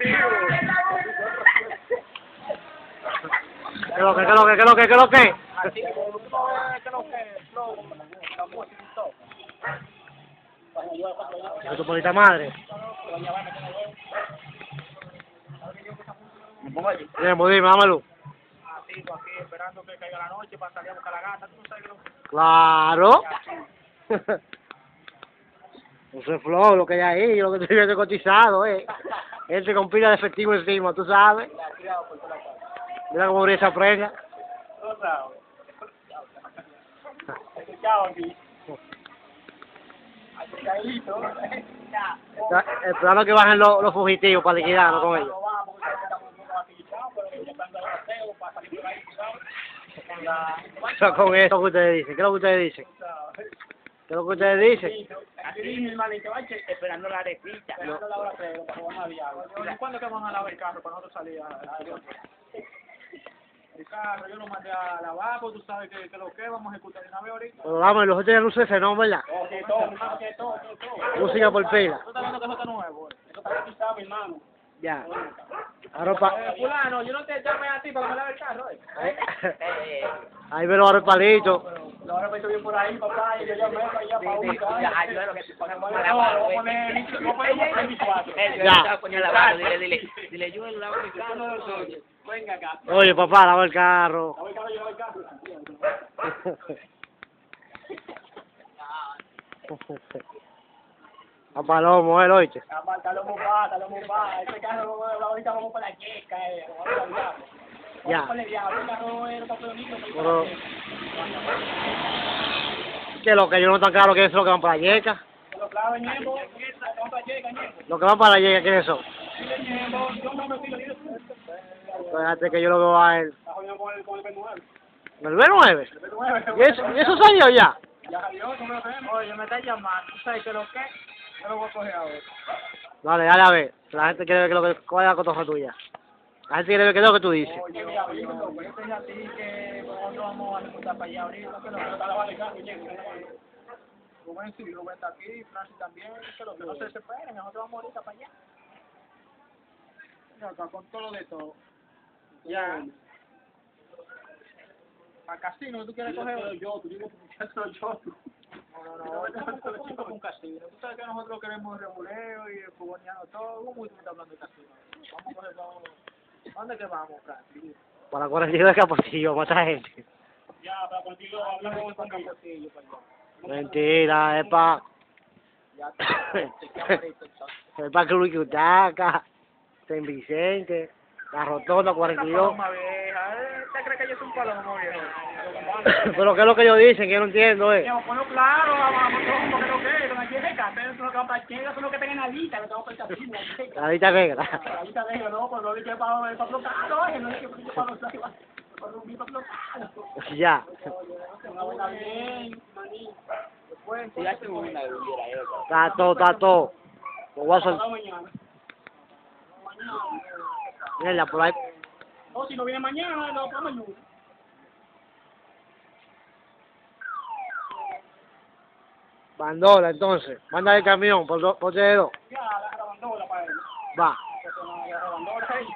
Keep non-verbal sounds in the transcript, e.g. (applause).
¿Qué lo que, qué lo que, qué lo que, qué lo que? No. De tu madre. Esperando que caiga la no que Claro. Eso es flow, lo que hay ahí, lo que estoy viendo cotizado, eh. Este con pila de efectivo encima, tú sabes. Mira cómo brilla esa prenda. Esperando que bajen los, los fugitivos para liquidarnos con ellos. Con eso que ustedes dicen. ¿Qué es lo que ustedes dicen? ¿Qué es lo que ustedes dicen? Así mi hermanito, esperando la arepita. Esperando la hora que van a diablo. ¿Cuándo que van a lavar el carro para nosotros salir El carro, yo lo mandé a lavar, pues tú sabes que, que lo que vamos a ejecutar de una vez ahorita. Pero vamos, los otros ya no se no, ¿verdad? Que todo, hermano, que todo, que todo. Música por pila. Tú estás viendo que eso está nuevo, eh. Eso está cotizado, mi hermano. Ya. Ahora pa... Eh, fulano, yo no te llamé a ti para que me lave el carro, eh. Ahí, (laughs) ahí veo ahora el palito. Ahora me estoy bien por ahí, papá, y yo llamé para allá, para ubicar. Ya, yo lo que te pongo Bueno, para no, lavar, voy a poner, voy a poner un 24. Ya. Coño, lavado, dile, dile, dile, yo lavo mi carro. Venga acá. Oye, papá, lava el carro. Lava el carro, yo lavo el carro. (laughs) A Palomo, él, oíste. Está lo mofá, está lo mofá. Este carro, ahorita vamos para la checa, eh. Vamos el diablo. Ya. Pero... Que lo que yo no tan claro que es lo que van para la yeca. Lo que van para la yeca, ¿qué es eso? Yo Espérate que yo lo veo a él. El, con el B9. ¿El B9? El B9. ¿Y eso, y eso salió ya? Ya salió, no me lo tenemos. Oye, me está llamando. ¿Tú sabes que lo que? Yo lo voy a coger ahora. Dale, dale a ver. La gente quiere ver qué es lo que, cuál es la cotorra tuya. Ver qué es lo que tú dices. Oye, diablito, dije a ti que nosotros vamos a ejecutar para allá ahorita, que no. Rubén sí, Rubén está aquí, Francis también, que no se desesperen, nosotros vamos ahorita para allá. Acá, con todo lo de todo. Ya. Para casino, ¿tú quieres coger? Yo, tú digo, muchacho, yo. No, no, no, estamos con un casino. Tú sabes que nosotros queremos el y el fogoneado todo. ¿Cómo tú me estás hablando de casino? Vamos a coger todo. ¿Dónde que vamos, Francis? Para la 42 de Capotillo, mata gente. Ya, para contigo hablamos con Capotillo allá. Mentira, es para... Ya, (laughs) es para Cruz Utaca, San Vicente, la Rotonda 42. Paloma vieja, ¿eh? ¿Usted cree que yo soy un palomo viejo? Pero qué es lo que ellos dicen, que yo no entiendo, eh. Claro, vamos, porque lo que es, son los que checa, son los que que. La lista negra. De ellos, no, pues no dije para, no dije para para. Ya. Tengo. Lo voy a mañana. Mañana. Mira, por ahí. O si no viene mañana, no, para mañana. Bandola, entonces. Manda el camión por, por dedo. Ya, la grabandola para él. Va. Que se me la grabandola ahí.